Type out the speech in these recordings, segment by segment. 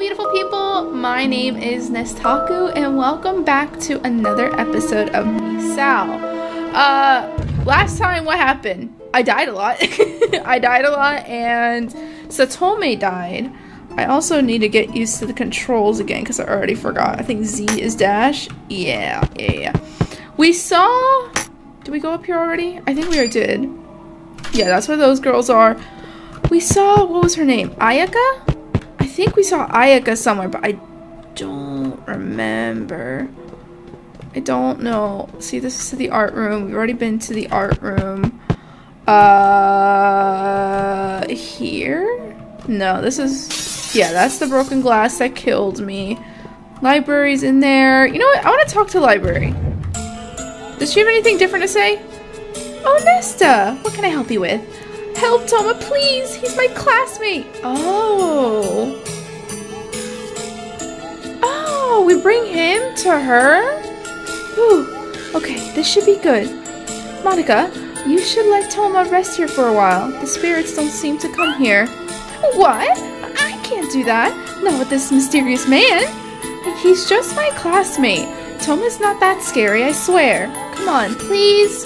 beautiful people. My name is Nestakoo, and welcome back to another episode of Misao. Uh, last time, what happened? I died a lot. I died a lot, and Satome died. I also need to get used to the controls again because I already forgot. I think Z is dash. Yeah, yeah, yeah. We saw. Did we go up here already? I think we did. Yeah, that's where those girls are. We saw. What was her name? Ayaka? Think we saw Ayaka somewhere, but I don't remember. I don't know. See, this is the art room. We've already been to the art room. Uh, here? No, this is yeah, that's the broken glass that killed me. Library's in there. You know what? I want to talk to library. Does she have anything different to say? Oh, Nesta! What can I help you with? Help, Toma, please! He's my classmate! Oh. Oh, we bring him to her? Ooh, okay, this should be good. Monica, you should let Toma rest here for a while. The spirits don't seem to come here. What? I can't do that. Not with this mysterious man. He's just my classmate. Toma's not that scary, I swear. Come on, please.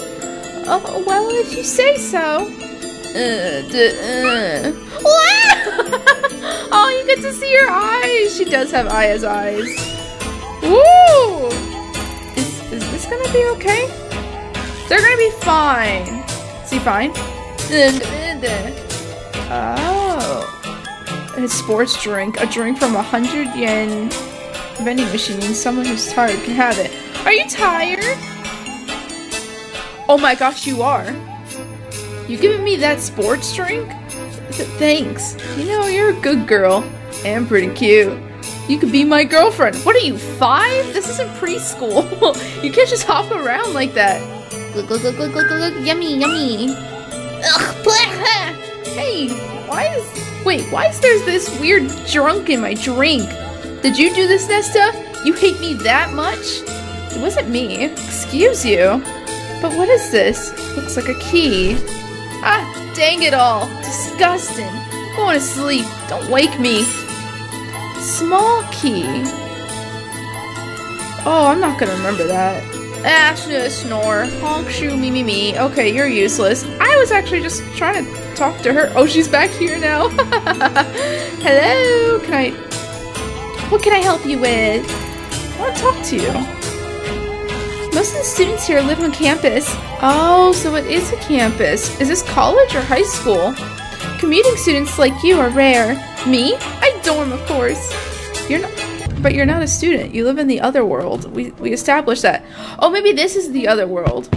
Oh, well, if you say so. Uh, uh. oh, you get to see her eyes. She does have Aya's eyes. Woo! Is, is this gonna be okay? They're gonna be fine. Is he fine? Oh a sports drink, a drink from a hundred yen vending machine. Someone who's tired can have it. Are you tired? Oh my gosh, you are. You giving me that sports drink? Thanks. You know, you're a good girl. And pretty cute. You could be my girlfriend. What are you, five? This isn't preschool. you can't just hop around like that. Look, look, look, look, look, look. Yummy, yummy. Ugh, hey, why is Wait, why is there this weird drunk in my drink? Did you do this, Nesta? You hate me that much? It wasn't me. Excuse you. But what is this? Looks like a key. Ah, dang it all. Disgusting. I Going to sleep. Don't wake me. Small key. Oh, I'm not gonna remember that. Ash, snore. Honk, shoo, me, me, me. Okay, you're useless. I was actually just trying to talk to her. Oh, she's back here now. Hello, can I... What can I help you with? I want to talk to you. Most of the students here live on campus. Oh, so it is a campus. Is this college or high school? Commuting students like you are rare. Me? I dorm, of course. You're not... But you're not a student. You live in the other world. We, we established that. Oh, maybe this is the other world.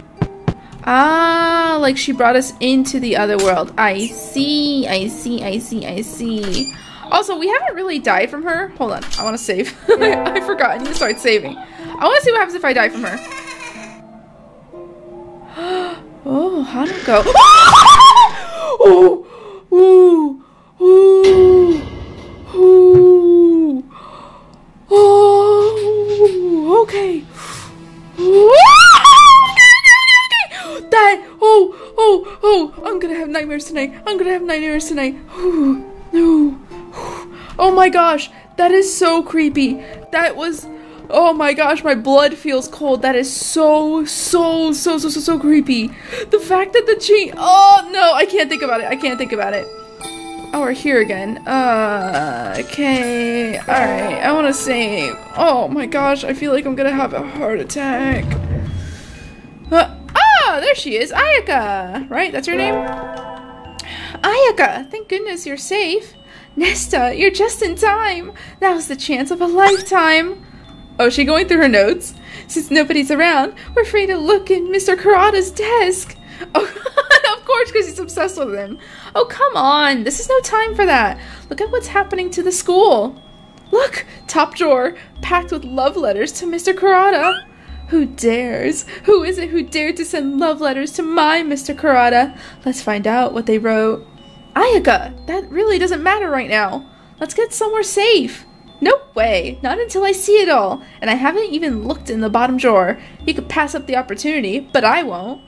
Ah, like she brought us into the other world. I see, I see, I see, I see. Also, we haven't really died from her. Hold on, I want to save. I forgot, I need to start saving. I want to see what happens if I die from her. Hanako. oh, ooh, ooh, ooh, oh, okay. Ooh. That oh oh oh I'm gonna have nightmares tonight. I'm gonna have nightmares tonight. no. Oh my gosh, that is so creepy. That was Oh my gosh, my blood feels cold. That is so, so, so, so, so, so creepy. The fact that the chain- Oh, no, I can't think about it. I can't think about it. Oh, we're here again. Uh, okay. Alright, I want to save. Oh my gosh, I feel like I'm gonna have a heart attack. Uh, Oh, there she is. Ayaka! Right? That's her name? Ayaka! Thank goodness you're safe. Nesta, you're just in time. Now's the chance of a lifetime. Oh, she going through her notes? Since nobody's around, we're free to look in Mr. Kurata's desk. Oh, of course, because he's obsessed with him. Oh, come on. This is no time for that. Look at what's happening to the school. Look, top drawer, packed with love letters to Mr. Kurata. Who dares? Who is it who dared to send love letters to my Mr. Kurata? Let's find out what they wrote. Ayaka, that really doesn't matter right now. Let's get somewhere safe. No way, not until I see it all. And I haven't even looked in the bottom drawer. You could pass up the opportunity, but I won't.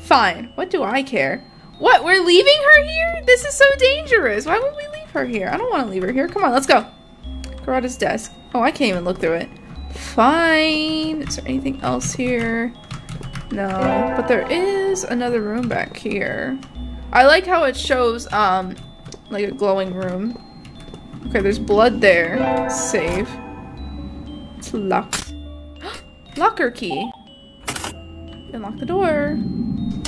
Fine, what do I care? What, we're leaving her here? This is so dangerous. Why would we leave her here? I don't want to leave her here. Come on, let's go. Kurata's desk. Oh, I can't even look through it. Fine. Is there anything else here? No, but there is another room back here. I like how it shows, um, like a glowing room. Okay, there's blood there. Save. It's locked. Locker key. Unlock the door.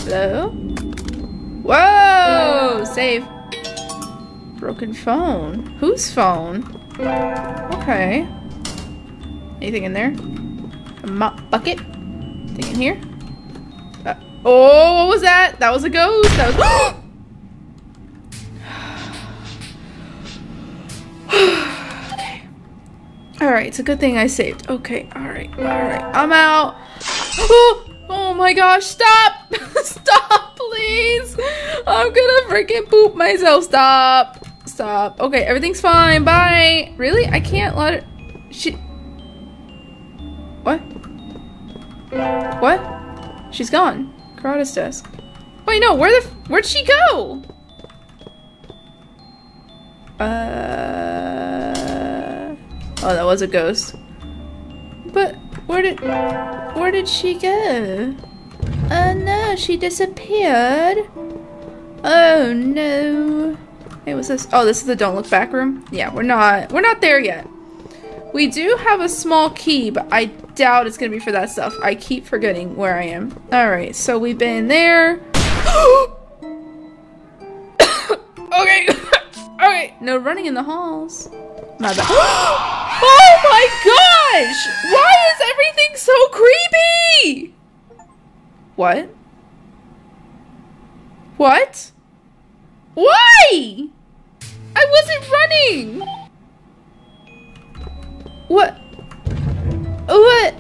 Hello? Whoa! Save. Broken phone. Whose phone? Okay. Anything in there? A mop bucket? Anything in here? Uh, oh, what was that? That was a ghost. That was. okay. Alright, it's a good thing I saved. Okay, alright, alright. I'm out. Oh, oh my gosh, stop! stop, please! I'm gonna freaking poop myself. Stop. Stop. Okay, everything's fine. Bye. Really? I can't let it. She. What? What? She's gone. Kurata's desk. Wait, no. Where the? Where'd she go? Uh. Oh, that was a ghost. But where did? Where did she go? Oh no, she disappeared. Oh no. Hey, what's this? Oh, this is the don't look back room? Yeah, we're not, we're not there yet. We do have a small key, but I doubt it's gonna be for that stuff. I keep forgetting where I am. Alright, so we've been there. okay. okay, no running in the halls. My bad. oh my gosh! Why is everything so creepy? What? What? Why? I wasn't running! What? What?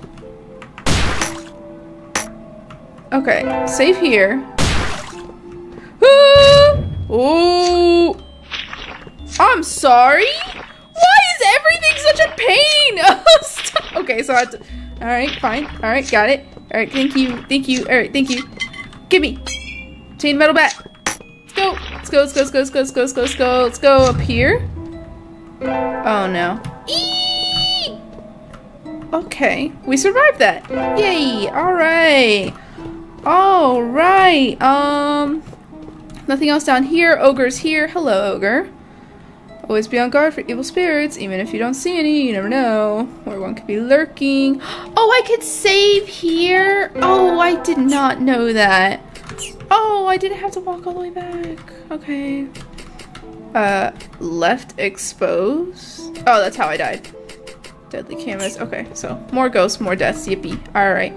Okay, save here. Oh! I'm sorry? Why is everything such a pain? okay, so I have to... Alright, fine. Alright, got it. Alright, thank you. Thank you. Alright, thank you. Give me. Chain metal bat. Let's go. Let's go, let's go, let's go, let's go, let's go, let's go, let's go. Let's go up here. Oh no. Okay, we survived that. Yay! Alright. Alright. Um, nothing else down here. Ogre's here. Hello, Ogre. Always be on guard for evil spirits, even if you don't see any, you never know. Or one could be lurking. Oh, I could save here! Oh, I did not know that. Oh, I didn't have to walk all the way back. Okay. Uh, left exposed. Oh, that's how I died. Deadly canvas. Okay, so more ghosts, more deaths. Yippee. Alright.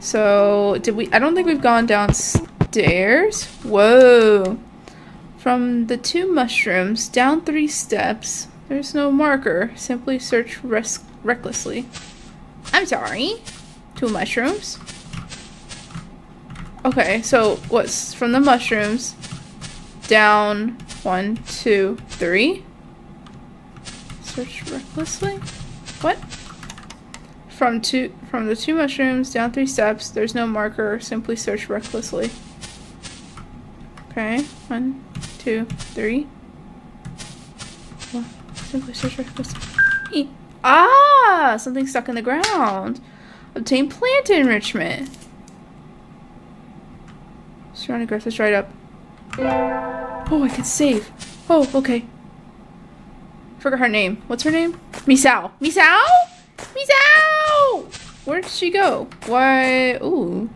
So, did we- I don't think we've gone downstairs. Whoa. From the two mushrooms, down three steps. There's no marker. Simply search recklessly. I'm sorry. Two mushrooms. Okay, so what's from the mushrooms down one, two, three. Search recklessly. What? From two from the two mushrooms down three steps. There's no marker. Simply search recklessly. Okay, one, two, three. Ah, something stuck in the ground. Obtain plant enrichment. Surrounding growth is right up. Oh, I can save. Oh, okay. Forgot her name. What's her name? Misao. Misao? Misao! Where did she go? Why? Ooh.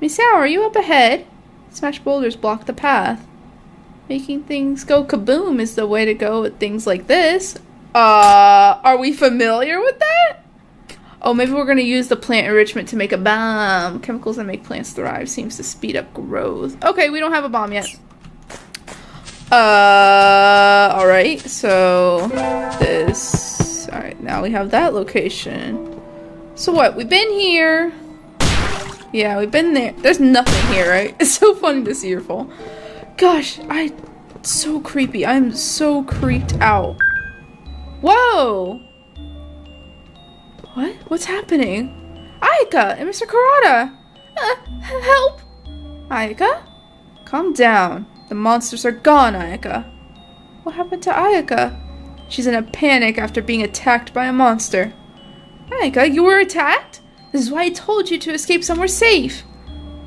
Misao, are you up ahead? Smash boulders block the path. Making things go kaboom is the way to go with things like this. Uh, are we familiar with that? Oh, maybe we're going to use the plant enrichment to make a bomb. Chemicals that make plants thrive seems to speed up growth. Okay, we don't have a bomb yet. Uh, alright, so this. Alright, now we have that location. So what? We've been here. Yeah, we've been there. There's nothing here, right? It's so funny to see your fall. Gosh, I. So creepy. I'm so creeped out. Whoa! What? What's happening? Ayaka and Mr. Kurata! Uh, help! Ayaka? Calm down. The monsters are gone, Ayaka. What happened to Ayaka? She's in a panic after being attacked by a monster. Ayaka, you were attacked? This is why I told you to escape somewhere safe.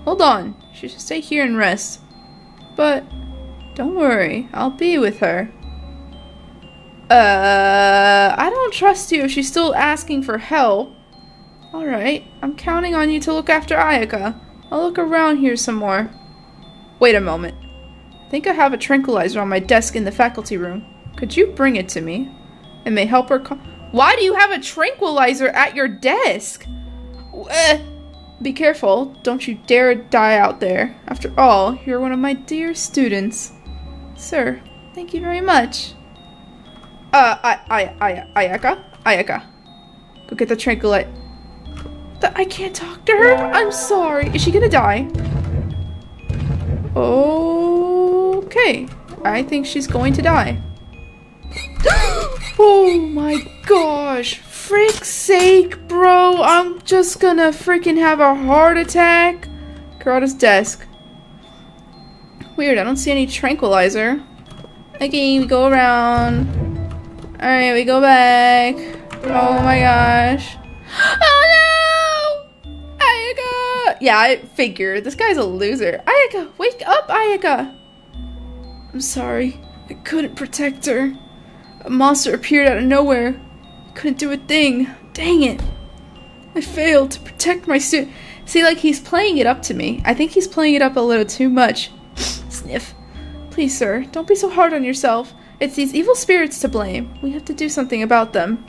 Hold on. She should stay here and rest. But don't worry, I'll be with her. Uh, I don't trust you if she's still asking for help. Alright, I'm counting on you to look after Ayaka. I'll look around here some more. Wait a moment. I think I have a tranquilizer on my desk in the faculty room. Could you bring it to me? It may help her Why do you have a tranquilizer at your desk? Uh, be careful. Don't you dare die out there. After all, you're one of my dear students. Sir, thank you very much. Uh, I, I, I, Ayaka? Ayaka. Go get the tranquilizer. I can't talk to her? I'm sorry. Is she gonna die? Okay. I think she's going to die. oh my gosh. Frick's sake, bro. I'm just gonna freaking have a heart attack. Kurata's desk. Weird, I don't see any tranquilizer. Okay, we go around. Alright, we go back. Oh my gosh. Oh no! Ayaka! Yeah, I figured. This guy's a loser. Ayaka, wake up, Ayaka! I'm sorry. I couldn't protect her. A monster appeared out of nowhere. Couldn't do a thing. Dang it. I failed to protect my suit. See, like, he's playing it up to me. I think he's playing it up a little too much. Sniff. Please, sir, don't be so hard on yourself. It's these evil spirits to blame. We have to do something about them.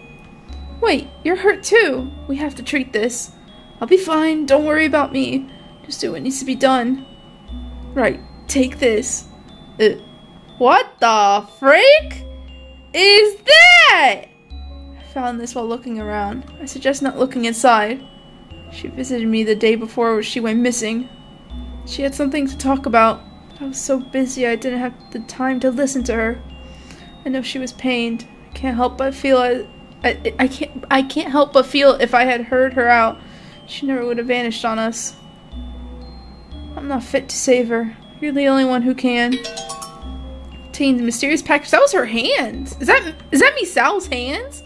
Wait, you're hurt too. We have to treat this. I'll be fine. Don't worry about me. Just do what needs to be done. Right, take this. Uh, what the freak is that? Found this while looking around. I suggest not looking inside. She visited me the day before she went missing. She had something to talk about. I was so busy I didn't have the time to listen to her. I know she was pained. I can't help but feel I, I, I can't I can't help but feel if I had heard her out, she never would have vanished on us. I'm not fit to save her. You're the only one who can. The mysterious package. That was her hands. Is that is that Misao's hands?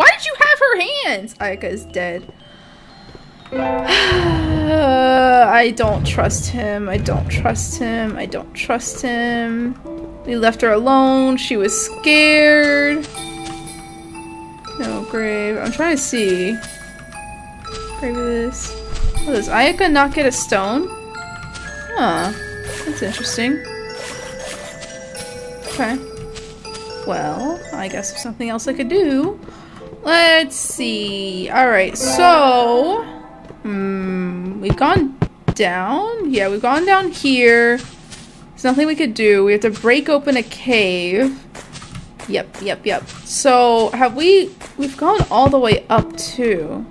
Why did you have her hands? Ayaka is dead. I don't trust him. I don't trust him. I don't trust him. We left her alone. She was scared. No grave. I'm trying to see. Grave this. Oh, does Ayaka not get a stone? Huh. That's interesting. Okay. Well, I guess there's something else I could do. Let's see. Alright, so... Hmm, we've gone down? Yeah, we've gone down here. There's nothing we could do. We have to break open a cave. Yep, yep, yep. So, have we... We've gone all the way up, too.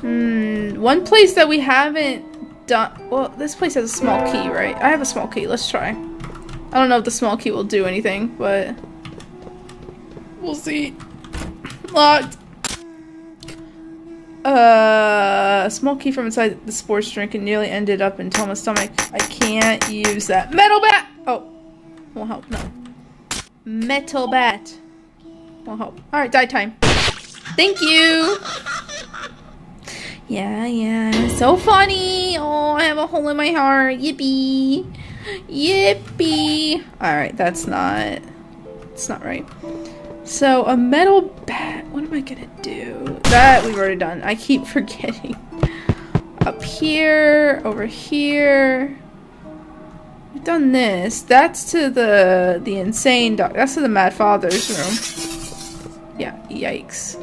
Hmm, one place that we haven't done... Well, this place has a small key, right? I have a small key. Let's try. I don't know if the small key will do anything, but... We'll see. Locked. Uh, a small key from inside the sports drink and nearly ended up in Thomas' stomach. I can't use that. Metal bat! Oh. Won't help, no. Metal bat. Won't help. Alright, die time. Thank you! Yeah, yeah. So funny! Oh, I have a hole in my heart. Yippee! Yippee! Alright, that's not... It's not right. So, a metal bat. What am I gonna do? That we've already done. I keep forgetting. Up here, over here. We've done this. That's to the the insane dog. That's to the mad father's room. Yeah, yikes.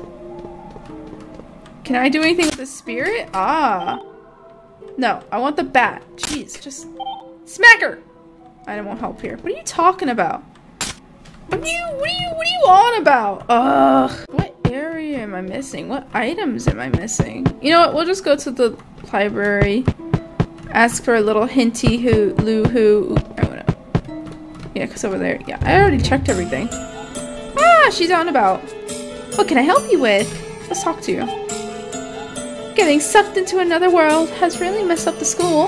Can I do anything with the spirit? Ah. No, I want the bat. Jeez, just smack her. I won't want help here. What are you talking about? What are you, what are you, what are you on about? Ugh. What area am I missing? What items am I missing? You know what, we'll just go to the library. Ask for a little hinty who, Lou who, oh no. Yeah, cause over there, yeah, I already checked everything. Ah, she's on about. What can I help you with? Let's talk to you. Getting sucked into another world has really messed up the school.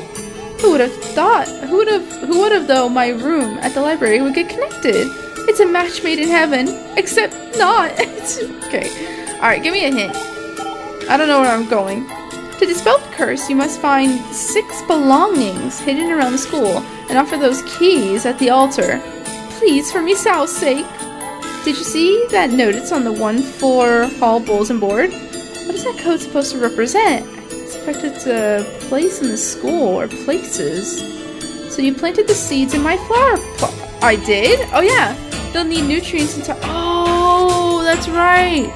Who would have thought? Who would have? Who would have though? My room at the library would get connected. It's a match made in heaven. Except not. okay. Alright, give me a hint. I don't know where I'm going. To dispel the curse, you must find six belongings hidden around the school and offer those keys at the altar. Please, for Misao's sake. Did you see that note? It's on the one floor hall bulletin board. What is that code supposed to represent? I suspect it's a place in the school or places. So you planted the seeds in my flower pot. I did? Oh yeah. They'll need nutrients into- Oh, that's right.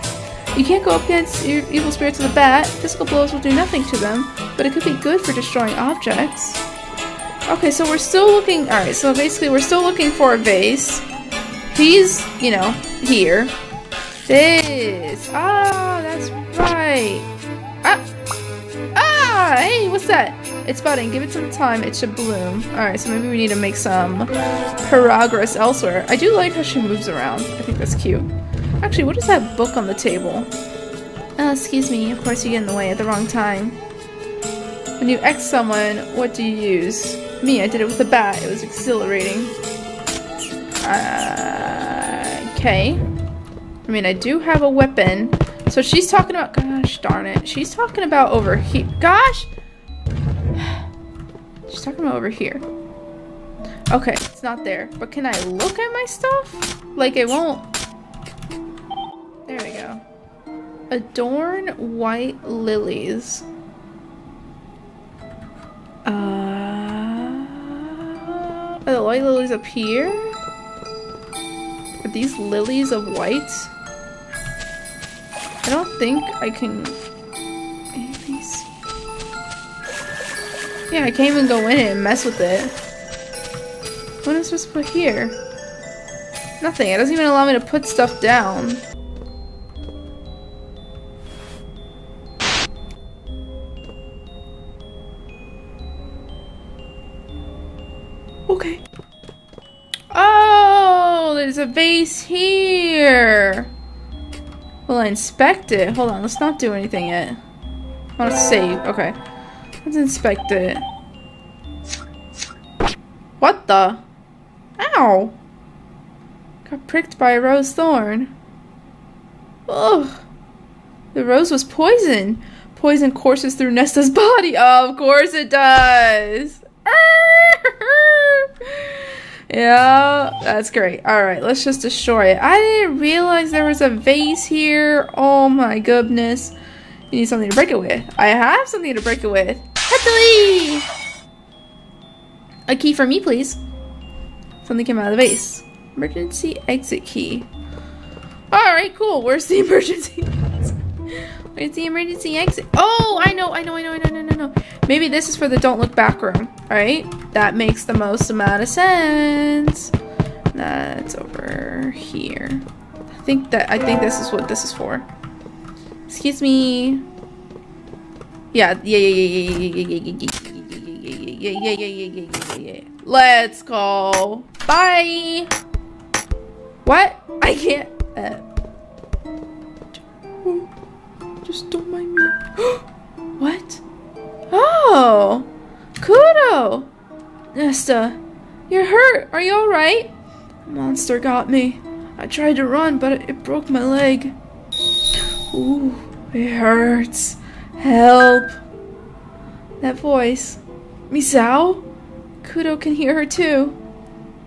You can't go up against evil spirits with a bat. Physical blows will do nothing to them, but it could be good for destroying objects. Okay, so we're still looking- Alright, so basically we're still looking for a vase. He's, you know, here. This. Ah, that's right. Ah! Ah! Hey, what's that? It's budding. Give it some time. It should bloom. Alright, so maybe we need to make some progress elsewhere. I do like how she moves around. I think that's cute. Actually, what is that book on the table? Oh, excuse me. Of course you get in the way at the wrong time. When you X someone, what do you use? Me, I did it with a bat. It was exhilarating. Uh, okay. I mean, I do have a weapon. So she's talking about- Gosh darn it. She's talking about over here. Gosh! She's talking about over here. Okay, it's not there. But can I look at my stuff? Like, it won't there we go. Adorn white lilies. Uh, are the white lilies up here? Are these lilies of white? I don't think I can... Yeah, I can't even go in it and mess with it. What am I supposed to put here? Nothing. It doesn't even allow me to put stuff down. Okay. Oh, there's a vase here. Will I inspect it? Hold on, let's not do anything yet. I want to save. Okay. Let's inspect it. What the? Ow! Got pricked by a rose thorn. Ugh. The rose was poison. Poison courses through Nesta's body. Oh, of course it does. yeah, that's great. Alright, let's just destroy it. I didn't realize there was a vase here. Oh my goodness. You need something to break it with. I have something to break it with. A key for me, please. Something came out of the vase. Emergency exit key. Alright, cool. Where's the emergency Where's the emergency exit? Oh, I know, I know, I know, I know, no, no, no. Maybe this is for the don't look back room, right? That makes the most amount of sense. That's over here. I think that, I think this is what this is for. Excuse me. Yeah, yeah, yeah, yeah, yeah, yeah, yeah, yeah, yeah, yeah, yeah, yeah, yeah, yeah, yeah, yeah. Let's go. Bye. What? I can't. Uh, just don't mind me. what? Oh! Kudo! Nesta, you're hurt. Are you alright? A monster got me. I tried to run, but it broke my leg. Ooh, it hurts. Help. That voice. Misao? Kudo can hear her too.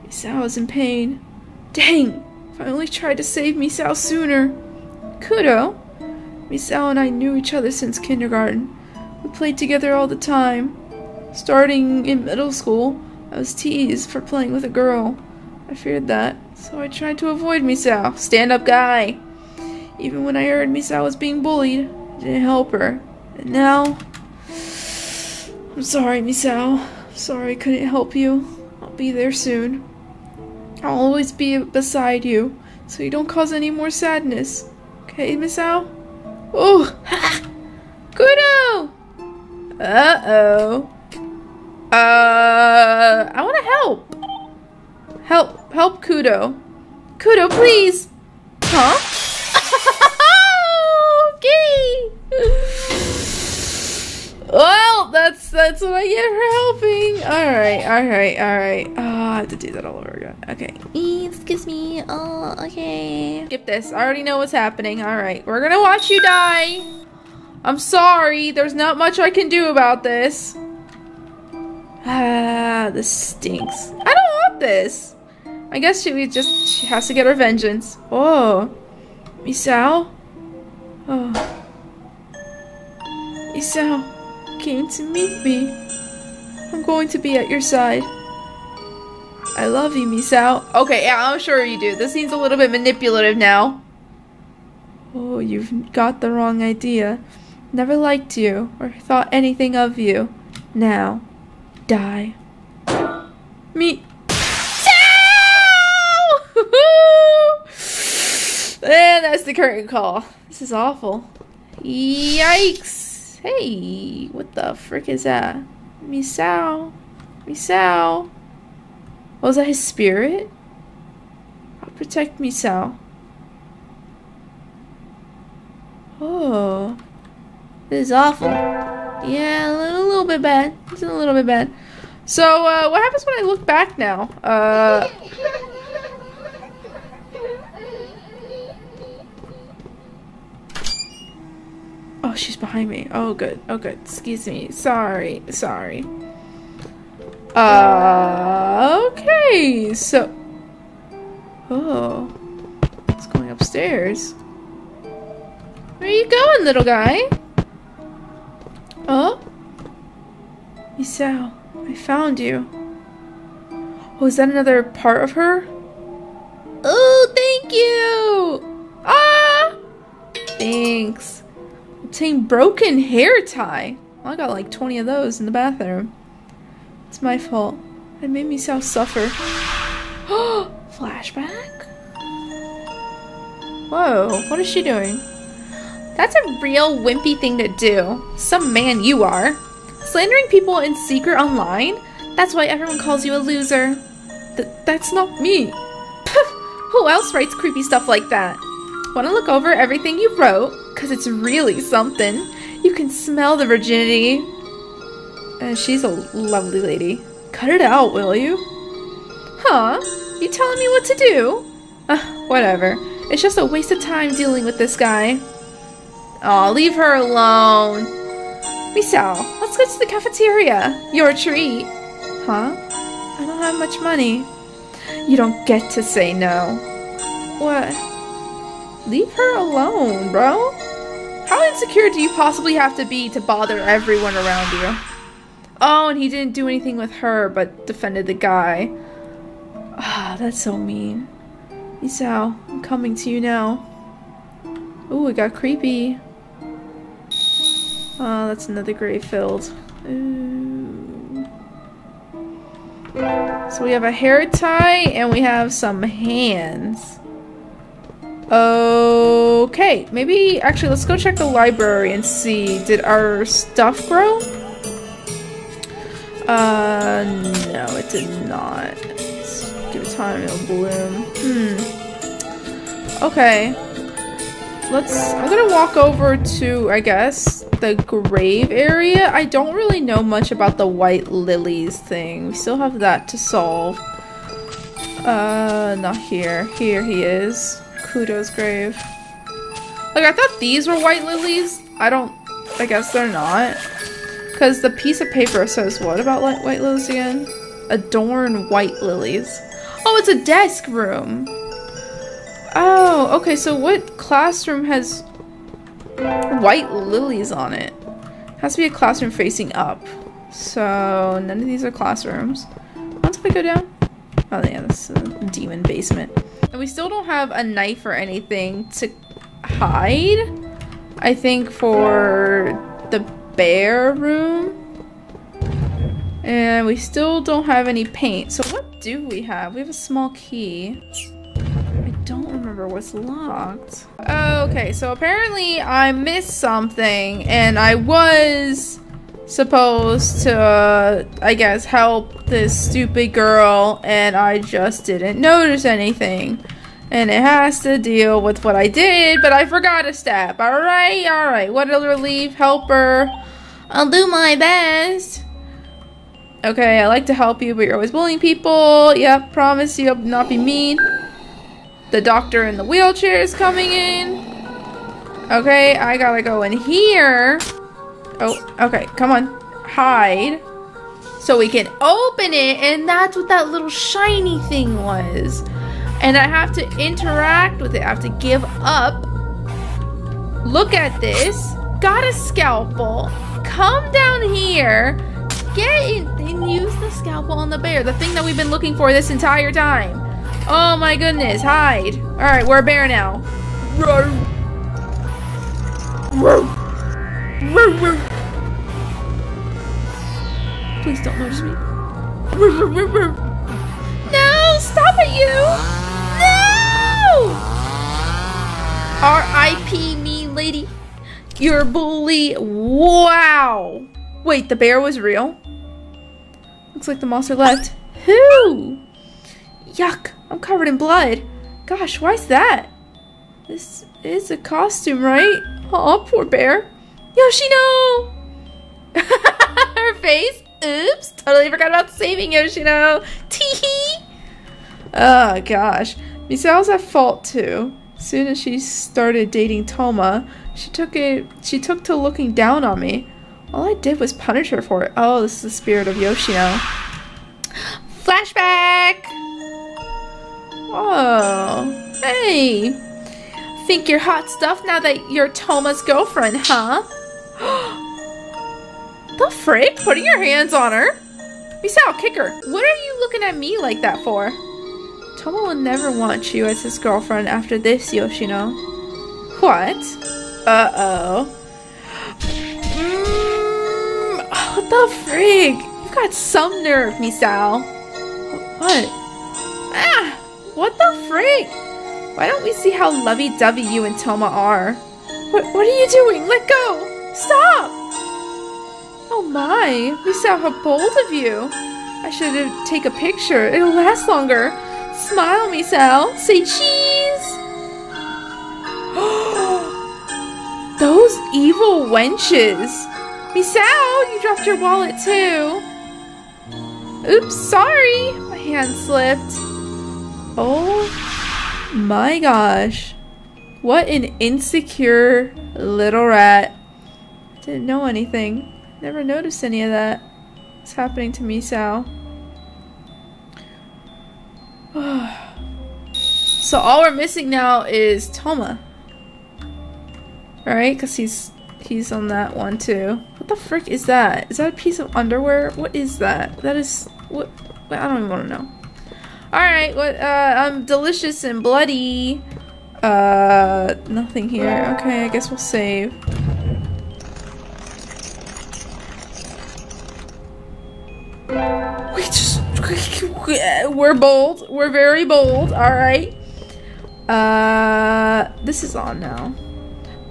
Misao is in pain. Dang! If I only tried to save Misao sooner. Kudo? Misao and I knew each other since kindergarten. We played together all the time. Starting in middle school, I was teased for playing with a girl. I feared that, so I tried to avoid Misao. Stand up guy! Even when I heard Misao was being bullied, I didn't help her. Now... I'm sorry, Misao. Sorry I couldn't help you. I'll be there soon. I'll always be beside you, so you don't cause any more sadness. Okay, Misao? Oh! Kudo! Uh-oh. Uh, I want to help. Help, help Kudo. Kudo, please! Huh? okay! Well, that's that's what I get for helping. Alright, alright, alright. Uh, I have to do that all over again. Okay. Excuse me. Oh, okay. Skip this. I already know what's happening. Alright. We're gonna watch you die. I'm sorry. There's not much I can do about this. Ah, this stinks. I don't want this. I guess she just she has to get her vengeance. Oh. Misao? Oh. Misao came to meet me. I'm going to be at your side. I love you, Misao. Okay, yeah, I'm sure you do. This seems a little bit manipulative now. Oh, you've got the wrong idea. Never liked you or thought anything of you. Now, die. Me. and that's the curtain call. This is awful. Yikes. Hey, what the frick is that? Misao. Misao. Was that his spirit? I'll protect Misao. Oh. This is awful. Yeah, a little, a little bit bad. It's a little bit bad. So, uh, what happens when I look back now? Uh... Oh, she's behind me. Oh, good. Oh, good. Excuse me. Sorry. Sorry. Uh, okay. So... Oh. It's going upstairs. Where are you going, little guy? Oh? Misao, I found you. Oh, is that another part of her? Oh, thank you! Ah! Thanks. Obtain broken hair tie. Well, I got like 20 of those in the bathroom. It's my fault. I made Misao suffer. Flashback? Whoa, what is she doing? That's a real wimpy thing to do. Some man you are. Slandering people in secret online? That's why everyone calls you a loser. Th that's not me. Who else writes creepy stuff like that? Want to look over everything you wrote? Because it's really something. You can smell the virginity. And she's a lovely lady. Cut it out, will you? Huh? You telling me what to do? Uh, whatever. It's just a waste of time dealing with this guy. Aw, leave her alone. Misao, let's go to the cafeteria. Your treat. Huh? I don't have much money. You don't get to say no. What? Leave her alone, bro. How insecure do you possibly have to be to bother everyone around you? Oh, and he didn't do anything with her, but defended the guy. Ah, that's so mean. Isao, I'm coming to you now. Ooh, it got creepy. Oh, that's another grave filled. Ooh. So we have a hair tie and we have some hands. Okay, maybe actually let's go check the library and see. Did our stuff grow? Uh, no, it did not. Let's give it time, it'll bloom. Hmm. Okay. Let's, I'm gonna walk over to, I guess, the grave area. I don't really know much about the white lilies thing. We still have that to solve. Uh, not here. Here he is. Kudo's grave. Like, I thought these were white lilies. I don't, I guess they're not. Because the piece of paper says what about white lilies again? Adorn white lilies. Oh, it's a desk room. Oh, okay, so what classroom has white lilies on it? Has to be a classroom facing up. So, none of these are classrooms. Once we go down? Oh, yeah, this is a demon basement. And we still don't have a knife or anything to hide. I think for the bear room. And we still don't have any paint. So what do we have? We have a small key I don't remember what's locked. Okay, so apparently I missed something and I was supposed to, uh, I guess, help this stupid girl and I just didn't notice anything. And it has to deal with what I did, but I forgot a step. Alright, alright. What a relief. Help her. I'll do my best. Okay, I like to help you, but you're always bullying people. Yep, promise you'll not be mean. The doctor in the wheelchair is coming in. Okay, I gotta go in here. Oh, okay, come on. Hide. So we can open it, and that's what that little shiny thing was. And I have to interact with it. I have to give up. Look at this. Got a scalpel. Come down here. Get in and use the scalpel on the bear. The thing that we've been looking for this entire time. Oh my goodness. Hide. Alright, we're a bear now. Please don't notice me. No! Stop it, you! No! R.I.P. me, lady. You're a bully. Wow. Wait, the bear was real? Looks like the monster left. Who? Yuck. I'm covered in blood. Gosh, why's that? This is a costume, right? Oh, poor bear. Yoshino! Her face? Oops, totally forgot about saving Yoshino. Teehee. Oh gosh, Misao's at fault too. As soon as she started dating Toma, she took it. She took to looking down on me. All I did was punish her for it. Oh, this is the spirit of Yoshino. Flashback. Oh, hey. Think you're hot stuff now that you're Toma's girlfriend, huh? The frick? Putting your hands on her? Misao, kick her. What are you looking at me like that for? Toma will never want you as his girlfriend after this, Yoshino. What? Uh-oh. Mm, what the frig? You've got some nerve, Misao. What? Ah! What the frig? Why don't we see how lovey-dovey you and Toma are? What, what are you doing? Let go! Stop! Oh my, saw how bold of you. I should take a picture. It'll last longer. Smile, Misao. Say cheese. Those evil wenches. Misao, you dropped your wallet too. Oops, sorry. My hand slipped. Oh my gosh. What an insecure little rat. Didn't know anything. Never noticed any of that. It's happening to me, Sal. so all we're missing now is Toma. Alright, because he's he's on that one too. What the frick is that? Is that a piece of underwear? What is that? That is what I don't even want to know. Alright, what uh I'm delicious and bloody. Uh nothing here. Okay, I guess we'll save. We're bold. We're very bold. All right. Uh, this is on now.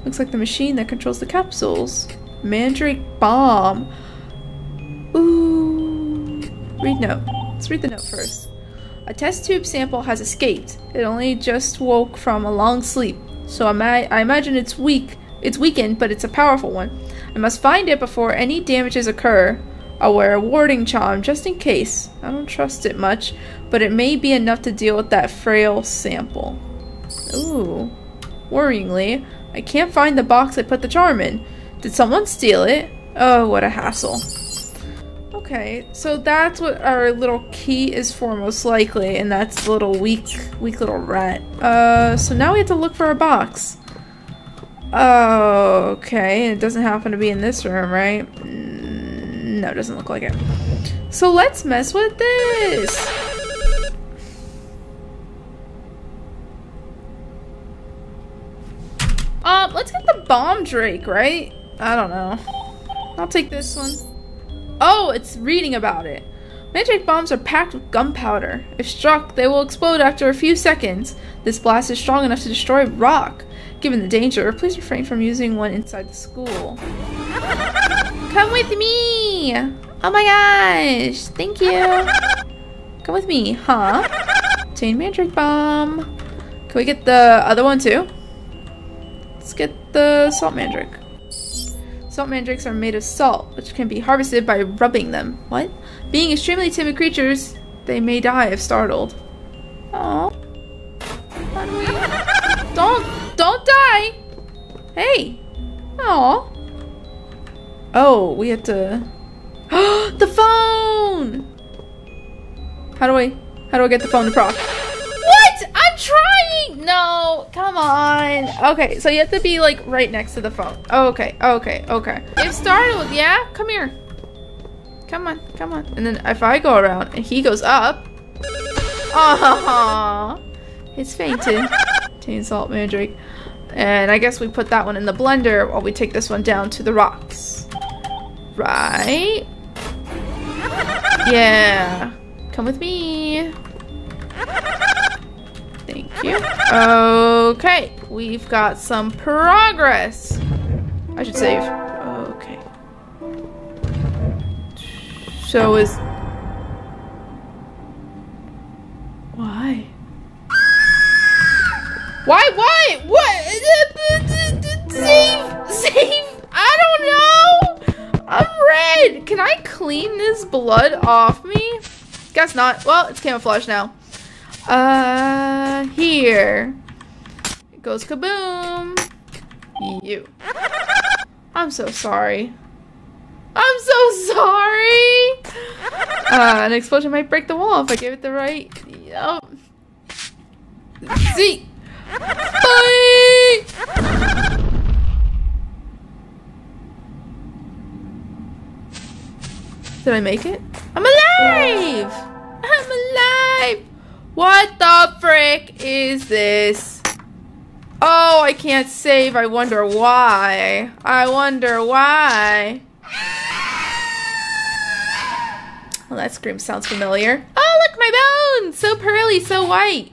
Looks like the machine that controls the capsules. Mandrake bomb. Ooh. Read note. Let's read the note first. A test tube sample has escaped. It only just woke from a long sleep, so I, I imagine it's weak. It's weakened, but it's a powerful one. I must find it before any damages occur. I'll wear a warding charm just in case. I don't trust it much, but it may be enough to deal with that frail sample. Ooh. Worryingly, I can't find the box I put the charm in. Did someone steal it? Oh, what a hassle. Okay, so that's what our little key is for most likely, and that's the little weak, weak little rat. Uh, so now we have to look for a box. Oh, okay, it doesn't happen to be in this room, right? No, doesn't look like it. So let's mess with this. Um, let's get the bomb drake, right? I don't know. I'll take this one. Oh, it's reading about it. Mandrake bombs are packed with gunpowder. If struck, they will explode after a few seconds. This blast is strong enough to destroy rock. Given the danger, please refrain from using one inside the school. Come with me! Oh my gosh! Thank you! Come with me, huh? Obtain Mandrake Bomb. Can we get the other one too? Let's get the Salt Mandrake. Salt mandrakes are made of salt, which can be harvested by rubbing them. What? Being extremely timid creatures, they may die if startled. Oh. Don't don't die. Hey. Oh. Oh, we have to. the phone. How do I? How do I get the phone to proc? What? I'm trying. No, come on. Okay, so you have to be like right next to the phone. Okay, okay, okay. If startled, yeah. Come here. Come on, come on. And then if I go around and he goes up. Ah, it's fainted. Teen salt mandrake. And I guess we put that one in the blender while we take this one down to the rocks. Right? Yeah. Come with me. Thank you. Okay, we've got some progress. I should save. Okay. So is... Why? Why? Why? What? Can I clean this blood off me? Guess not. Well, it's camouflage now. Uh, here. It goes kaboom. You. I'm so sorry. I'm so sorry! Uh, an explosion might break the wall if I give it the right... Yep. See! Bye! Did I make it? I'm alive! I'm alive! What the frick is this? Oh, I can't save. I wonder why. I wonder why. Well, that scream sounds familiar. Oh, look, my bones! So pearly, so white.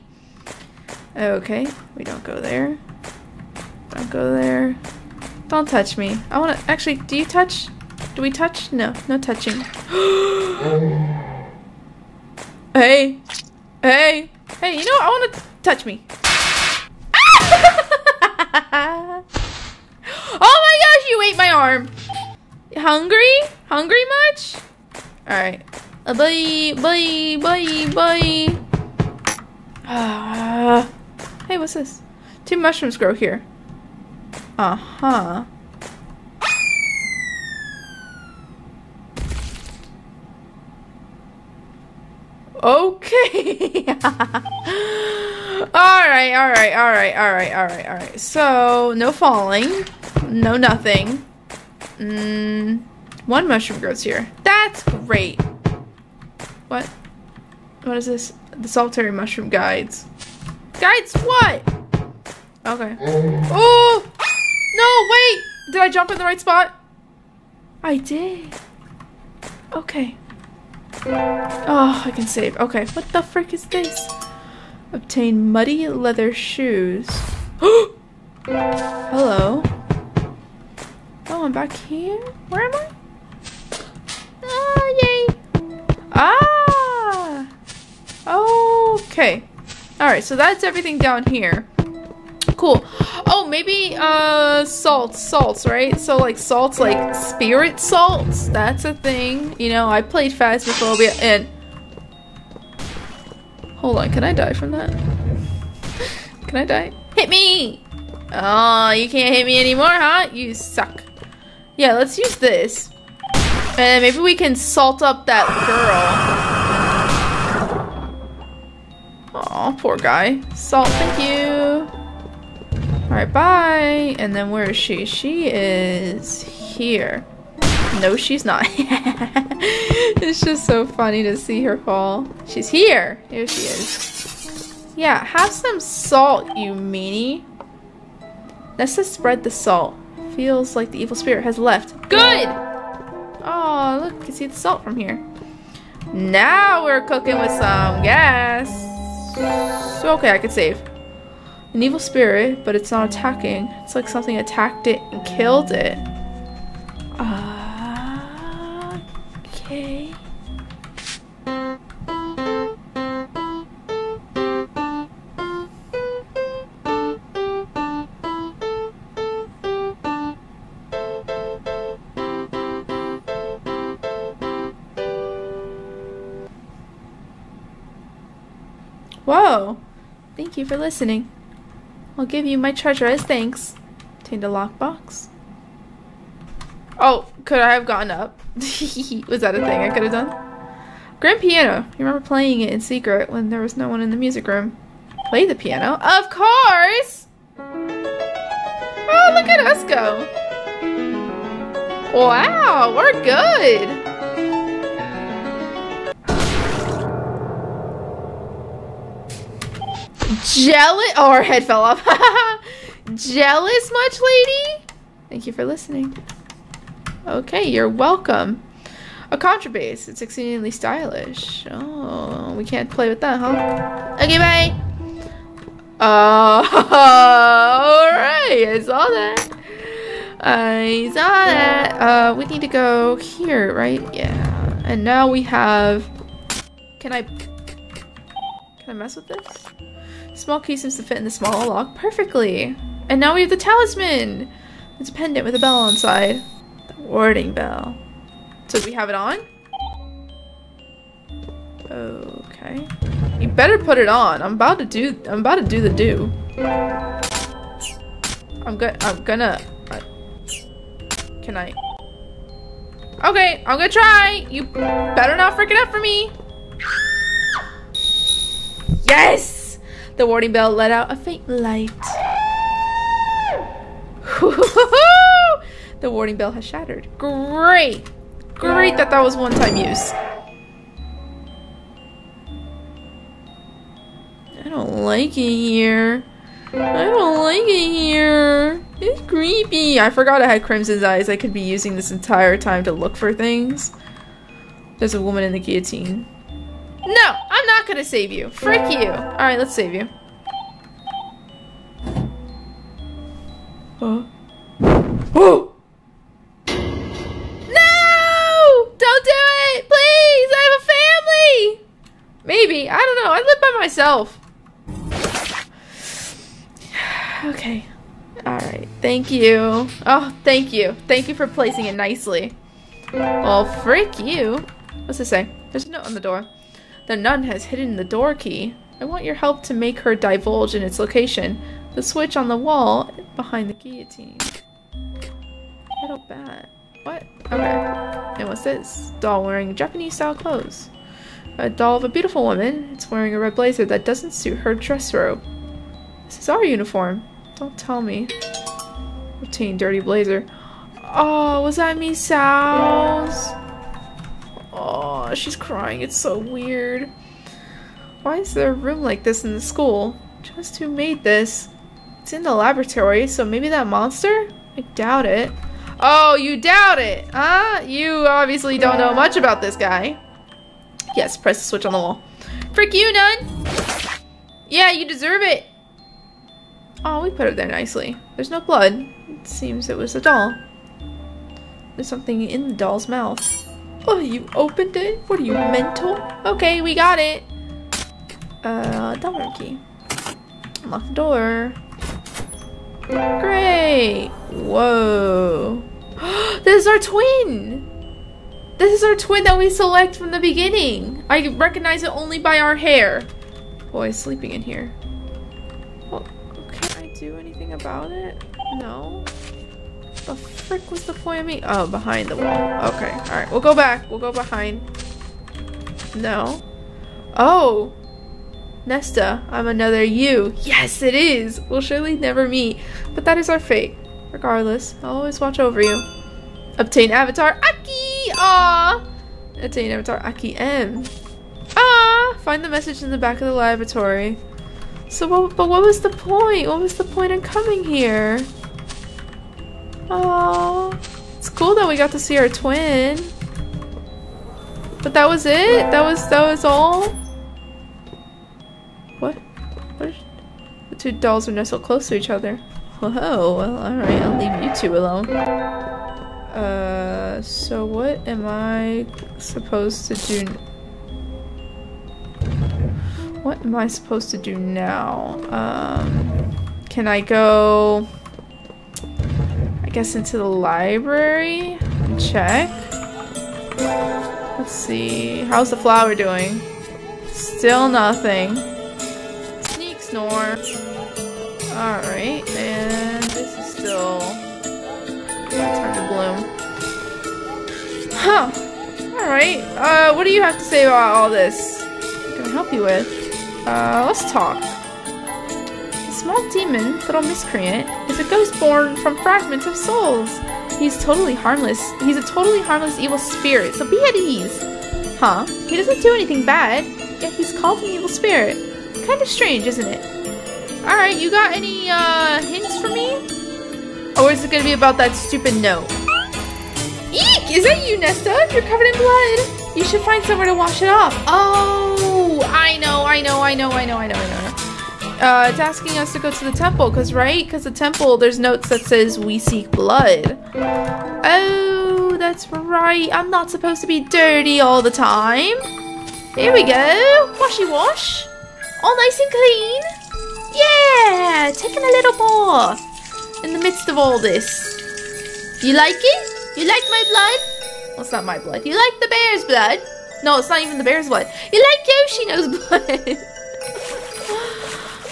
Okay, we don't go there. Don't go there. Don't touch me. I want to... Actually, do you touch? Do we touch? No, no touching. hey. Hey. Hey, you know what? I want to touch me. oh my gosh, you ate my arm. Hungry? Hungry much? Alright. Uh, bye, bye, bye, bye. Uh, hey, what's this? Two mushrooms grow here. Uh-huh. Okay. alright, alright, alright, alright, alright, alright. So, no falling. No nothing. Mm, one mushroom grows here. That's great. What? What is this? The solitary mushroom guides. Guides what? Okay. Oh! No, wait! Did I jump in the right spot? I did. Okay. Oh, I can save. Okay, what the frick is this? Obtain muddy leather shoes. Hello. Oh, I'm back here? Where am I? Ah, yay. Ah! Okay. Alright, so that's everything down here. Cool. Oh, maybe, uh, salts, salts, right? So, like, salts, like, spirit salts? That's a thing. You know, I played Phasmophobia, and... Hold on, can I die from that? can I die? Hit me! Oh, you can't hit me anymore, huh? You suck. Yeah, let's use this. And maybe we can salt up that girl. Oh, poor guy. Salt, thank you. Alright, bye. And then where is she? She is here. No, she's not. it's just so funny to see her fall. She's here. Here she is. Yeah, have some salt, you meanie. Let's just spread the salt. Feels like the evil spirit has left. Good! Oh, look, you can see the salt from here. Now we're cooking with some gas. So, okay, I could save an evil spirit, but it's not attacking. It's like something attacked it and killed it. Uh, okay. Whoa! Thank you for listening. I'll give you my treasure as thanks. Obtained a lockbox. Oh, could I have gotten up? was that a thing I could have done? Grand piano. You remember playing it in secret when there was no one in the music room? Play the piano? Of course! Oh, look at us go. Wow, we're good. Jealous? Oh, our head fell off. Jealous much, lady? Thank you for listening. Okay, you're welcome. A contrabass. It's exceedingly stylish. Oh, we can't play with that, huh? Okay, bye. Uh, alright, I saw that. I saw that. Uh, we need to go here, right? Yeah. And now we have... Can I... Can I mess with this? Small key seems to fit in the small lock perfectly. And now we have the talisman! It's a pendant with a bell inside. The warding bell. So we have it on? Okay. You better put it on. I'm about to do I'm about to do the do. I'm good I'm gonna uh, Can I Okay, I'm gonna try. You better not freak it out for me. Yes! The warning bell let out a faint light. the warning bell has shattered. Great! Great that that was one-time use. I don't like it here. I don't like it here. It's creepy. I forgot I had Crimson's eyes. I could be using this entire time to look for things. There's a woman in the guillotine. No, I'm not gonna save you. Frick you. Alright, let's save you. Oh. Oh! No! Don't do it! Please! I have a family! Maybe. I don't know. I live by myself. Okay. Alright. Thank you. Oh, thank you. Thank you for placing it nicely. Well, frick you. What's it say? There's a note on the door. The nun has hidden the door key. I want your help to make her divulge in its location. The switch on the wall behind the guillotine. Little bat. What? Okay. And what's this? Doll wearing Japanese style clothes. A doll of a beautiful woman. It's wearing a red blazer that doesn't suit her dress robe. This is our uniform. Don't tell me. Obtain dirty blazer. Oh, was that me, Sal's? Oh, she's crying. It's so weird. Why is there a room like this in the school? Just who made this? It's in the laboratory, so maybe that monster? I doubt it. Oh, you doubt it, huh? You obviously don't know much about this guy. Yes, press the switch on the wall. Frick you, nun! Yeah, you deserve it. Oh, we put it there nicely. There's no blood. It seems it was a doll. There's something in the doll's mouth. Oh, you opened it? What are you, mental? Okay, we got it. Uh, door key. Unlock the door. Great! Whoa. this is our twin! This is our twin that we select from the beginning. I recognize it only by our hair. Boy, sleeping in here. Well, can I do anything about it? No. The frick was the point of me? Oh, behind the wall. Okay, alright. We'll go back. We'll go behind. No. Oh! Nesta, I'm another you. Yes, it is! We'll surely never meet, but that is our fate. Regardless, I'll always watch over you. Obtain Avatar Aki! Ah! Obtain Avatar Aki M. Ah! Find the message in the back of the laboratory. So, but what was the point? What was the point in coming here? Oh, it's cool that we got to see our twin. But that was it? That was that was all? What? What? The two dolls are nestled close to each other. Whoa, well, alright, I'll leave you two alone. Uh, so what am I supposed to do? What am I supposed to do now? Um, can I go, Guess, into the library and check? Let's see. How's the flower doing? Still nothing. Sneak snore. Alright, and this is still... Hard to bloom. Huh. Alright, uh, what do you have to say about all this? What can I help you with? Uh, let's talk. Small demon, little miscreant, is a ghost born from fragments of souls. He's totally harmless. He's a totally harmless evil spirit, so be at ease. Huh? He doesn't do anything bad, yet he's called an evil spirit. Kind of strange, isn't it? Alright, you got any, uh, hints for me? Or is it gonna be about that stupid note? Eek! Is that you, Nesta? You're covered in blood! You should find somewhere to wash it off. Oh! I know, I know, I know, I know, I know, I know. Uh, it's asking us to go to the temple, because, right? Because the temple, there's notes that says, we seek blood. Oh, that's right. I'm not supposed to be dirty all the time. Here we go. Washy wash. All nice and clean. Yeah, taking a little bath in the midst of all this. You like it? You like my blood? Well, it's not my blood. You like the bear's blood? No, it's not even the bear's blood. You like Yoshino's blood?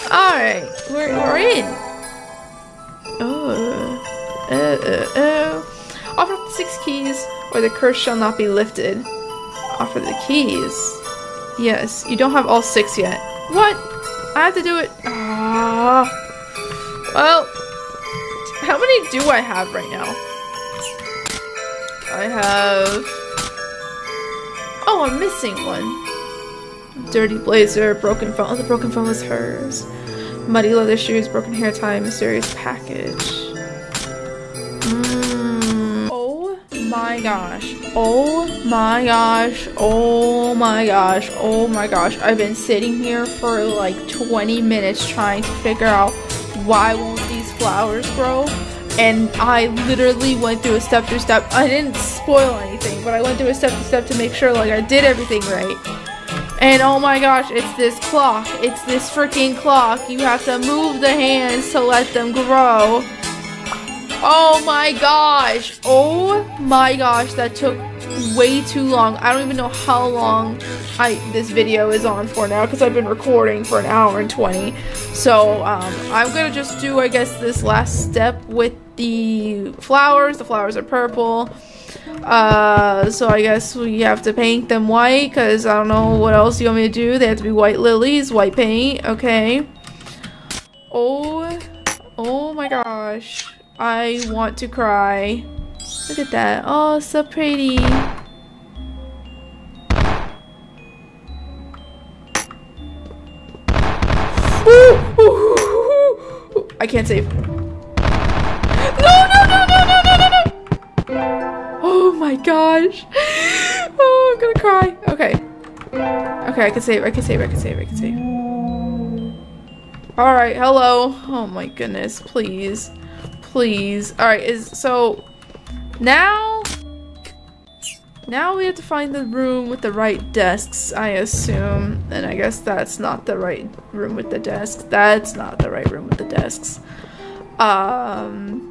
Alright, we're, we're in. Oh. Uh, uh, uh. Offer the six keys, or the curse shall not be lifted. Offer the keys. Yes, you don't have all six yet. What? I have to do it. Ah. Well, how many do I have right now? I have... Oh, I'm missing one. Dirty blazer, broken phone. Oh, the broken phone was hers. Muddy leather shoes, broken hair tie, mysterious package. Mm. Oh my gosh. Oh my gosh. Oh my gosh. Oh my gosh. I've been sitting here for like 20 minutes trying to figure out why won't these flowers grow? And I literally went through a step through step. I didn't spoil anything, but I went through a step to step to make sure like I did everything right. And oh my gosh, it's this clock. It's this freaking clock. You have to move the hands to let them grow. Oh my gosh. Oh my gosh, that took way too long. I don't even know how long I this video is on for now because I've been recording for an hour and 20. So um, I'm going to just do, I guess, this last step with the flowers. The flowers are purple. Uh, so I guess we have to paint them white because I don't know what else you want me to do. They have to be white lilies, white paint. Okay. Oh, oh my gosh. I want to cry. Look at that. Oh, so pretty. I can't save. No, no, no, no, no, no, no, no! Oh my gosh. Oh, I'm gonna cry. Okay. Okay, I can save, I can save, I can save, I can save. Alright, hello. Oh my goodness, please. Please. Alright, is, so, now, now we have to find the room with the right desks, I assume. And I guess that's not the right room with the desks. That's not the right room with the desks. Um,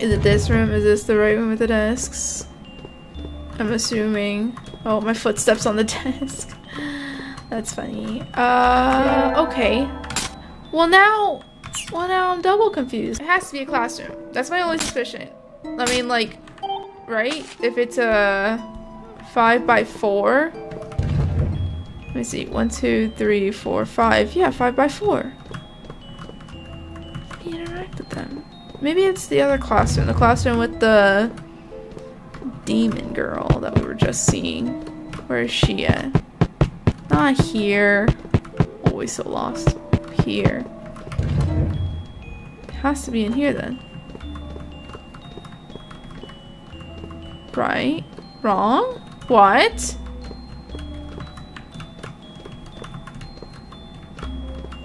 is it this room? Is this the right room with the desks? I'm assuming. Oh, my footsteps on the desk. That's funny. Uh, okay. Well now, well now I'm double confused. It has to be a classroom. That's my only suspicion. I mean, like, right? If it's a five by four. Let me see. One, two, three, four, five. Yeah, five by four. Interact with them. Maybe it's the other classroom. The classroom with the demon girl that we were just seeing. Where is she at? Not here. Oh, Always so lost. Here. It has to be in here then. Right? Wrong? What?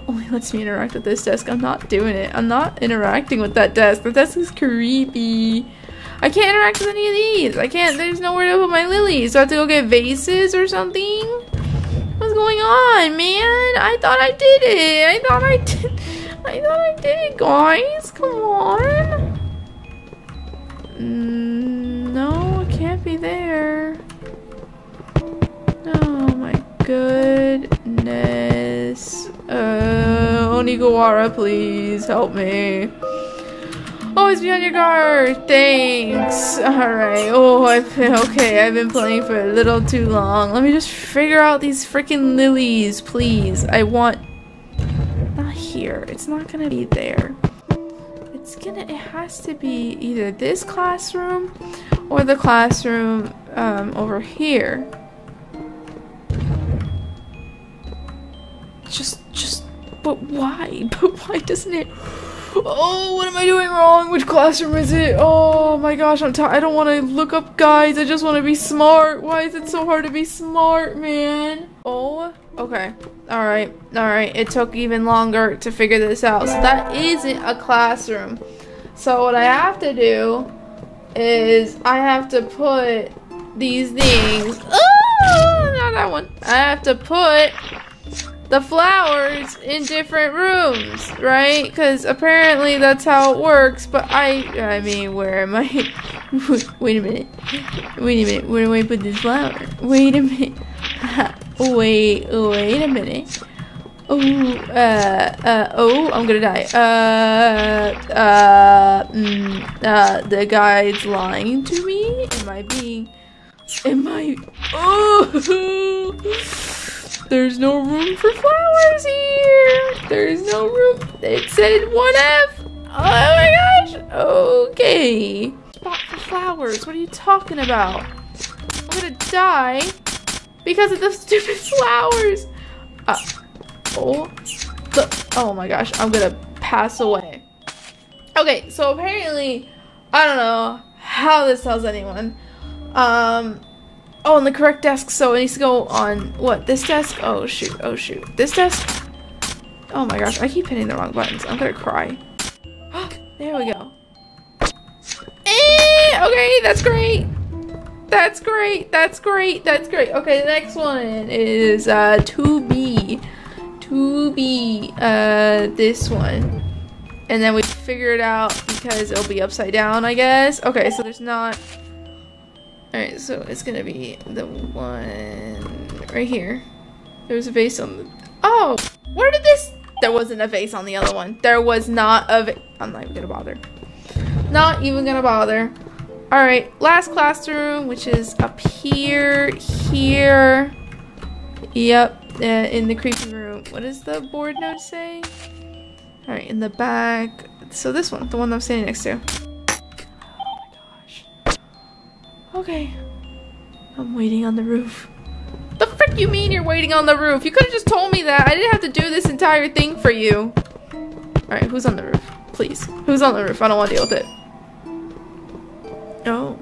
Only lets me interact with this desk. I'm not doing it. I'm not interacting with that desk. The desk is creepy. I can't interact with any of these. I can't. There's nowhere to put my lilies. So I have to go get vases or something? What's going on, man? I thought I did it. I thought I did. I thought I did it, guys. Come on. Mm, no, it can't be there. Oh my goodness. Onigawara, please help me. Always be on your guard. Thanks. Alright. Oh, I've okay. I've been playing for a little too long. Let me just figure out these freaking lilies, please. I want... Not here. It's not gonna be there. It's gonna... It has to be either this classroom or the classroom um, over here. Just... But why? But why doesn't it... Oh, what am I doing wrong? Which classroom is it? Oh my gosh, I'm tired. I don't want to look up guides. I just want to be smart. Why is it so hard to be smart, man? Oh, okay. All right. All right. It took even longer to figure this out. So that isn't a classroom. So what I have to do is I have to put these things. Oh, not that one. I have to put the flowers in different rooms, right? Because apparently that's how it works. But I, I mean, where am I? wait a minute. Wait a minute. Where do I put this flower? Wait a minute. wait, wait a minute. Oh, uh, uh, oh, I'm gonna die. Uh, uh, mm, uh, the guy's lying to me? Am I being, am I, oh! There's no room for flowers here. There's no room. It said 1F. Oh my gosh. Okay. Spot for flowers. What are you talking about? I'm gonna die because of the stupid flowers. Uh, oh. The, oh my gosh. I'm gonna pass away. Okay, so apparently, I don't know how this tells anyone. Um, Oh, on the correct desk, so it needs to go on, what, this desk? Oh, shoot, oh, shoot. This desk? Oh my gosh, I keep hitting the wrong buttons. I'm gonna cry. there we go. Eh, okay, that's great. That's great, that's great, that's great. Okay, the next one is, uh, 2B. 2B, uh, this one. And then we figure it out because it'll be upside down, I guess. Okay, so there's not Alright, so it's gonna be the one right here. There's a vase on the- Oh! Where did this- There wasn't a vase on the other one. There was not a I'm not even gonna bother. Not even gonna bother. Alright, last classroom, which is up here, here. Yep, uh, in the creepy room. What does the board note say? Alright, in the back. So this one, the one I'm standing next to. Okay. I'm waiting on the roof. The frick you mean you're waiting on the roof? You could have just told me that. I didn't have to do this entire thing for you. Alright, who's on the roof? Please. Who's on the roof? I don't want to deal with it. Oh.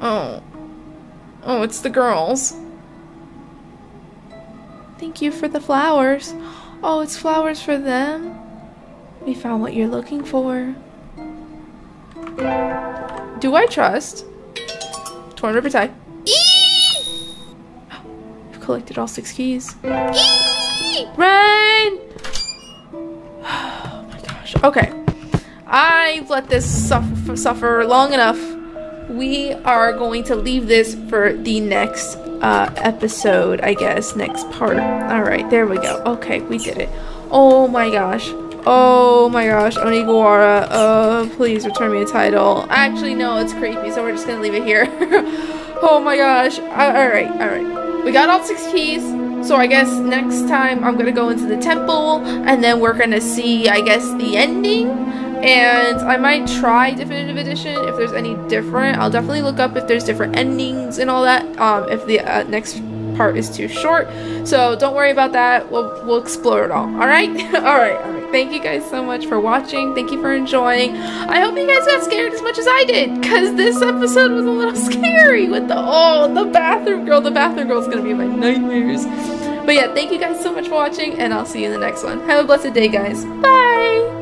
Oh. Oh, it's the girls. Thank you for the flowers. Oh, it's flowers for them? We found what you're looking for. Do I trust? Torn river tie. I've collected all six keys. Run! Oh my gosh. Okay. I've let this suffer, suffer long enough. We are going to leave this for the next uh, episode, I guess. Next part. Alright, there we go. Okay, we did it. Oh my gosh. Oh my gosh, Onigawara, Oh, please return me a title. Actually, no, it's creepy, so we're just gonna leave it here. oh my gosh. Alright, alright. We got all six keys, so I guess next time I'm gonna go into the temple, and then we're gonna see, I guess, the ending. And I might try Definitive Edition if there's any different. I'll definitely look up if there's different endings and all that, um, if the uh, next part is too short. So don't worry about that. We'll, we'll explore it all. All right? all right. All right. Thank you guys so much for watching. Thank you for enjoying. I hope you guys got scared as much as I did because this episode was a little scary with the, oh, the bathroom girl. The bathroom girl is going to be my nightmares. But yeah, thank you guys so much for watching and I'll see you in the next one. Have a blessed day, guys. Bye.